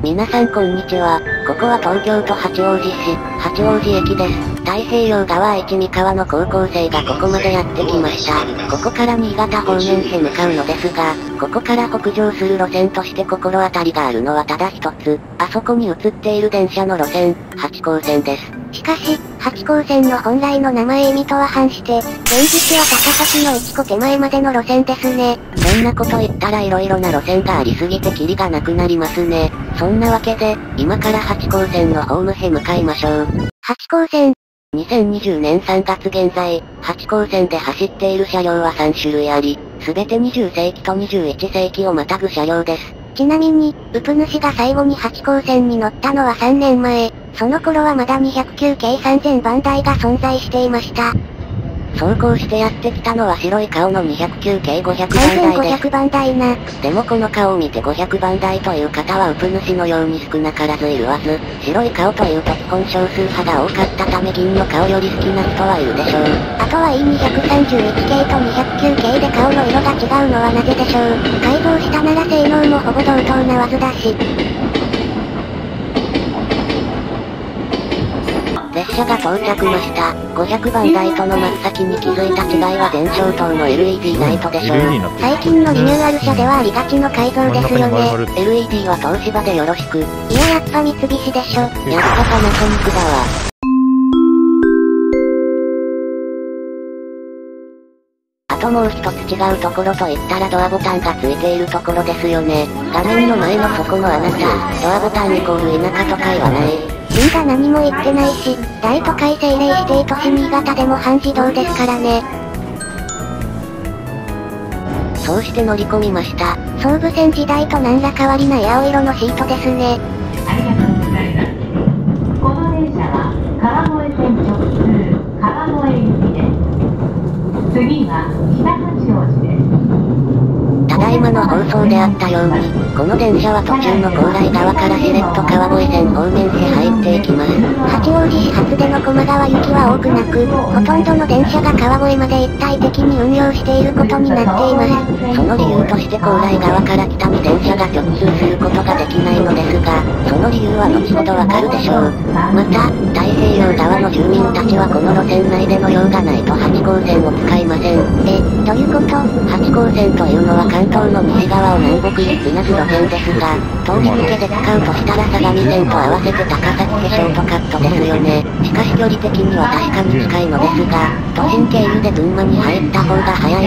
皆さんこんにちは。ここは東京都八王子市、八王子駅です。太平洋側一三河の高校生がここまでやってきました。ここから新潟方面へ向かうのですが、ここから北上する路線として心当たりがあるのはただ一つ、あそこに映っている電車の路線、八高線です。しかし、八高線の本来の名前意味とは反して、現実は高崎の一個手前までの路線ですね。そんなこと言ったら色々な路線がありすぎてキリがなくなりますね。そんなわけで、今から八高線のホームへ向かいましょう。八高線、2020年3月現在、8高線で走っている車両は3種類あり、すべて20世紀と21世紀をまたぐ車両です。ちなみに、ウプ主が最後に八高線に乗ったのは3年前、その頃はまだ209系3000番台が存在していました。走行してやってきたのは白い顔の209系500番台です。番台な。でもこの顔を見て500番台という方はウプ主のように少なからずいるわず、白い顔というと基本少数派が多かったため銀の顔より好きな人はいるでしょう。あとは E231 系と209系で顔の色が違うのはなぜでしょう。改造したなら性能もほぼ同等なわずだし。列車が到着ました。500番台との真っ先に気づいた違いは電照灯の LED ライトでしょう。最近のリニューアル車ではありがちの改造ですよね。LED は東芝でよろしく。いややっぱ三菱でしょ。やっぱパナソニックだわ。あともう一つ違うところと言ったらドアボタンがついているところですよね。画面の前のそこのあなた、ドアボタンイコール田舎とか言わない。君が何も言ってないし、大都会政令指定都市新潟でも半自動ですからね。そうして乗り込みました。総武線時代と何ら変わりない青色のシートですね。ありがとうございます。この電車は川越線直通川越行きです。次は北八王子です。ただいまの放送であったように、この電車は途中の高麗川からしれっと川越線方面へ入っていきます。八王子市発での駒川行きは多くなく、ほとんどの電車が川越まで一体的に運用していることになっています。その理由として高麗川から北に電車が直通することができないのですが、その理由は後ほどわかるでしょう。また、太平洋側の住民たちはこの路線内での用がないと八号線を使いません。え、どういうこと八号線というのは関東の西側を南北につなぐ路線ですが、通り抜けで使うとしたら相模線と合わせて高崎でショートカットですよね。しかし距離的には確かに近いのですが、都心経由で群馬に入った方が早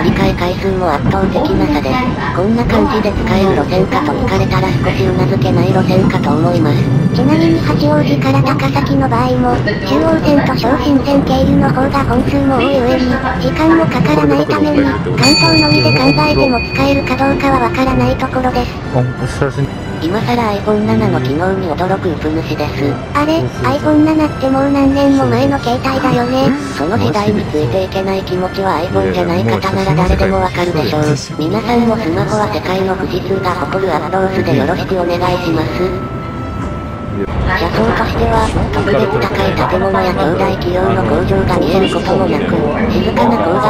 乗り換え回数も圧倒的な差です。こんな感じで使える路線かと聞かれたら少し頷けない路線かと思います。ちなみに八王子から高崎の場合も、中央線と小新線経由の方が本数も多い上に、時間もかからないために、関東のみで考えても使えるかどうかはわからないところです。今さら iPhone7 の機能に驚くウプ主です。あれ、iPhone7 ってもう何年も前の携帯だよね。その時代についていけない気持ちは iPhone じゃない方なら誰でもわかるでしょう。皆さんもスマホは世界の富士通が誇るアッロースでよろしくお願いします。車窓としては、特別高い建物や兄弟企業の工場が見えることもなく、静か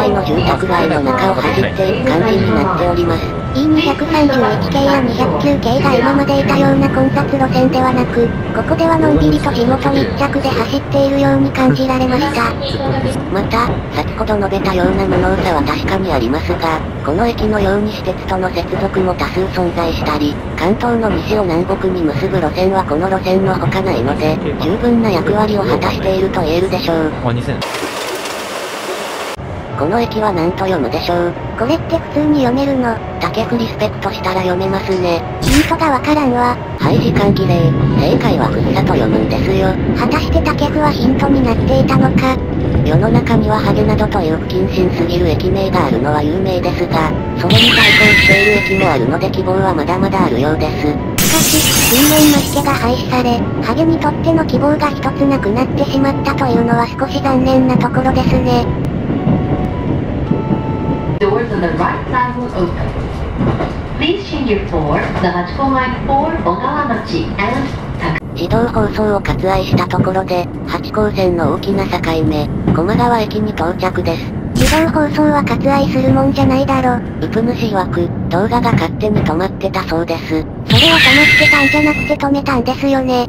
な郊外の住宅街の中を走っていく感じになっております。E231 系や209系が今までいたような混雑路線ではなく、ここではのんびりと地元密着で走っているように感じられました。また、先ほど述べたような無能さは確かにありますが、この駅のように私鉄との接続も多数存在したり、関東の西を南北に結ぶ路線はこの路線の他ないので、十分な役割を果たしていると言えるでしょう。この駅は何と読むでしょう？これって普通に読めるの？竹振リスペクトしたら読めますね。ヒントがわからんわ。はい時間切れ。正解はふっさと読むんですよ。果たして竹譜はヒントになっていたのか？世の中にはハゲなどという不謹慎すぎる駅名があるのは有名ですが、それに対抗している駅もあるので希望はまだまだあるようです。しかし、近年マシケが廃止され、ハゲにとっての希望が一つなくなってしまったというのは少し残念なところですね。Doors on the right side will open. Please change your for the Hachiko Line for 小川町 and 自動放送を割愛したところで、八高線の大きな境目、駒川駅に到着です。自動放送は割愛するもんじゃないだろ。うぷ主曰く、動画が勝手に止まってたそうです。それは止まってたんじゃなくて止めたんですよね。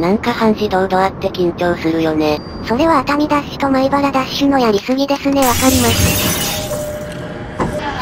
なんか半自動ドアって緊張するよね。それは熱海ダッシュと米原ダッシュのやりすぎですねわかります。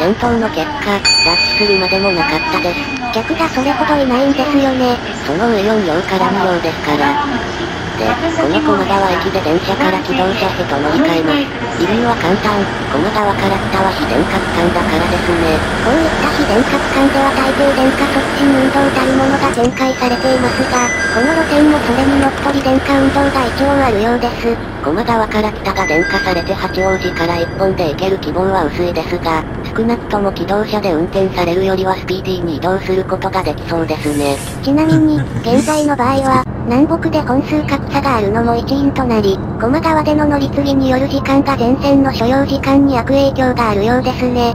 戦闘の結果、脱出するまでもなかったです。客がそれほどいないんですよね。その上4両から2両ですから。で、この駒川駅で電車から機動車へと乗り換えます。理由は簡単、駒川から北は非電化区間だからですね。こういった非電化区間では大抵電化促進運動たるものが展開されていますが、この路線もそれにのっとり電化運動が一応あるようです。駒川から北が電化されて八王子から一本で行ける希望は薄いですが、少なくとも機動車で運転されるよりはスピーディーに移動することができそうですね。ちなみに、現在の場合は、南北で本数格差があるのも一因となり、駒川での乗り継ぎによる時間が前線の所要時間に悪影響があるようですね。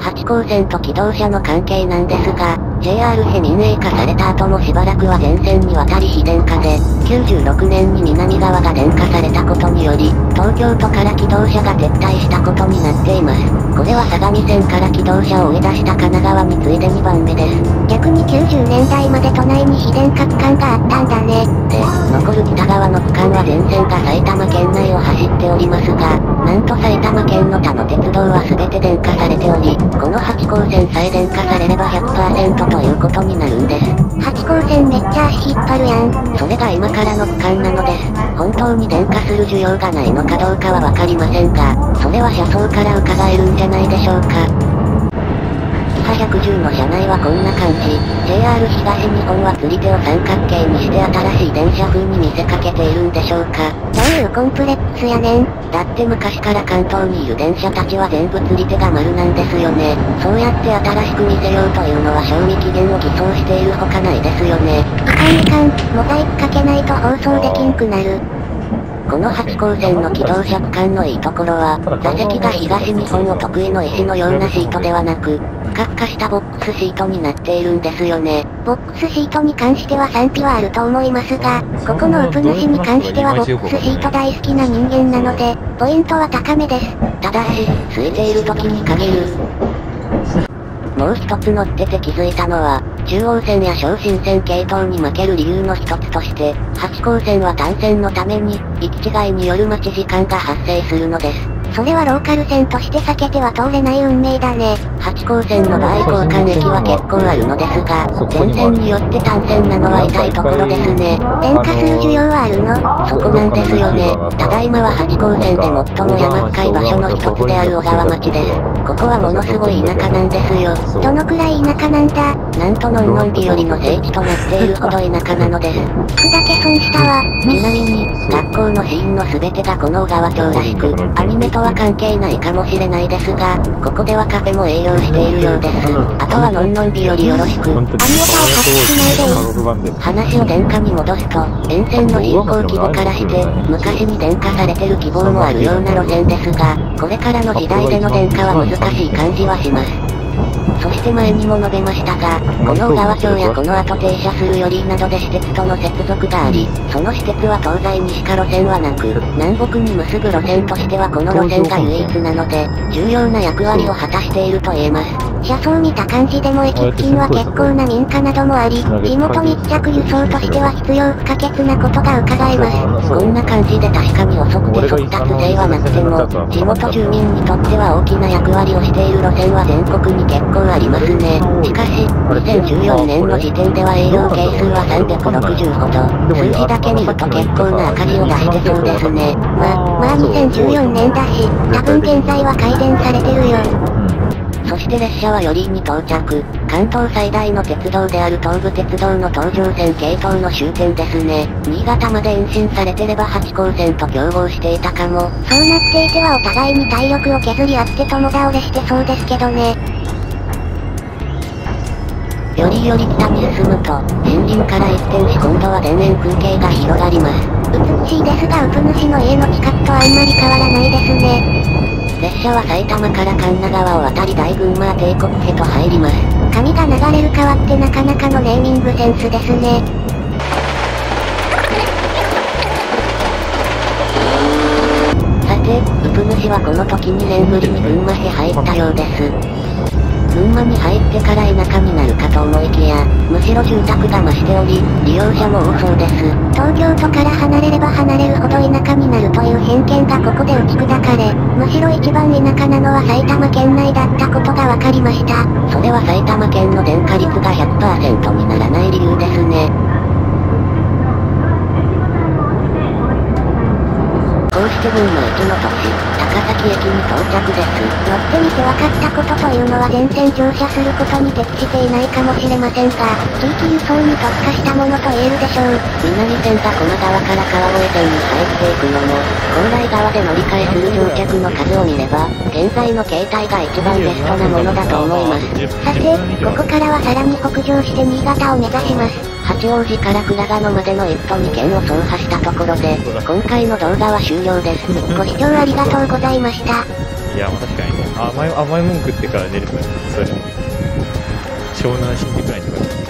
八高線と機動車の関係なんですが、JR へ民営化された後もしばらくは全線にわたり非電化で、96年に南側が電化されたことにより、東京都から機動車が撤退したことになっています。これは相模線から機動車を追い出した神奈川に次いで2番目です。逆に90年代まで都内に非電化区間があったんだね。で、残る北側の区間は全線が埼玉県内を走っておりますが、なんと埼玉県の他の鉄道は全て電化されており、この八高線さえ電化されれば100%ということになるんです。八高線めっちゃ足引っ張るやん。それが今からの区間なのです。本当に電化する需要がないのかどうかはわかりませんが、それは車窓から伺えるんじゃないでしょうか。キハ110の車内はこんな感じ。JR 東日本は釣り手を三角形にして新しい電車風に見せかけているんでしょうか。どういうコンプレックスやねん。だって昔から関東にいる電車たちは全部釣り手が丸なんですよね。そうやって新しく見せようというのは賞味期限を偽装しているほかないですよね。いかんいかん、モザイクかけないと放送できんくなる。この八高線の機動車区間のいいところは、座席が東日本を得意の石のようなシートではなく、ふかふかしたボックスシートになっているんですよね。ボックスシートに関しては賛否はあると思いますが、ここのウプ主に関してはボックスシート大好きな人間なので、ポイントは高めです。ただし、空いている時に限る。もう一つ乗ってて気づいたのは、中央線や昇進線系統に負ける理由の一つとして、八高線は単線のために、行き違いによる待ち時間が発生するのです。それはローカル線として避けては通れない運命だね。八高線の場合交換駅は結構あるのですが、全線によって単線なのは痛いところですね。電化する需要はあるの？そこなんですよね。ただいまは八高線で最も山深い場所の一つである小川町です。ここはものすごい田舎なんですよ。どのくらい田舎なんだ？なんとのんのんびよりの聖地となっているほど田舎なのです。服だけ損したわ。ちなみに、学校のシーンの全てがこの小川町らしく、アニメとは関係ないかもしれないですが、ここではカフェも営業しているようです。あとはのんのんびよりよろしく。アニオタを発しないでいい。話を電化に戻すと、沿線の人口規模からして、昔に電化されてる希望もあるような路線ですが、これからの時代での電化は難しい感じはします。そして前にも述べましたが、この小川町やこの後停車するよりなどで私鉄との接続があり、その私鉄は東西にしか路線はなく、南北に結ぶ路線としてはこの路線が唯一なので、重要な役割を果たしていると言えます。車窓見た感じでも駅付近は結構な民家などもあり、地元密着輸送としては必要不可欠なことが伺えます。こんな感じで確かに遅くて速達勢はなくても、地元住民にとっては大きな役割をしている路線は全国に結構ありますね。しかし、2014年の時点では営業係数は360ほど。数字だけ見ると結構な赤字を出してそうですね。ま、まあ2014年だし、多分現在は改善されてるよ。そして列車は寄居に到着。関東最大の鉄道である東武鉄道の東上線系統の終点ですね。新潟まで延伸されてれば八高線と競合していたかも。そうなっていてはお互いに体力を削り合って共倒れしてそうですけどね。よりより北に進むと、森林から一転し今度は田園風景が広がります。美しいですがウプ主の家の近くとあんまり変わらないですね。列車は埼玉から神奈川を渡り大群馬帝国へと入ります。髪が流れる川ってなかなかのネーミングセンスですね。さて、ウプ主はこの時2年ぶりに群馬へ入ったようです。山に入ってから田舎になるかと思いきや、むしろ住宅が増しており、利用者も多そうです。東京都から離れれば離れるほど田舎になるという偏見がここで打ち砕かれ、むしろ一番田舎なのは埼玉県内だったことが分かりました。それは埼玉県の電化率が100%にならない理由ですね。こうして群馬駅の都市、高崎駅に到着です。乗ってみて分かったことというのは全然乗車することに適していないかもしれませんが、地域輸送に特化したものと言えるでしょう。南線が駒沢から川越線に入っていくのも、高麗川で乗り換えする乗客の数を見れば、現在の形態が一番ベストなものだと思います。さて、ここからはさらに北上して新潟を目指します。八王子から倉賀野までの一都2県を走破したところで、今回の動画は終了です。ご視聴ありがとうございました。いや、まあ、確かに。ね、甘い、甘いもん食ってから寝ると、それ、湘南新宿ラインとか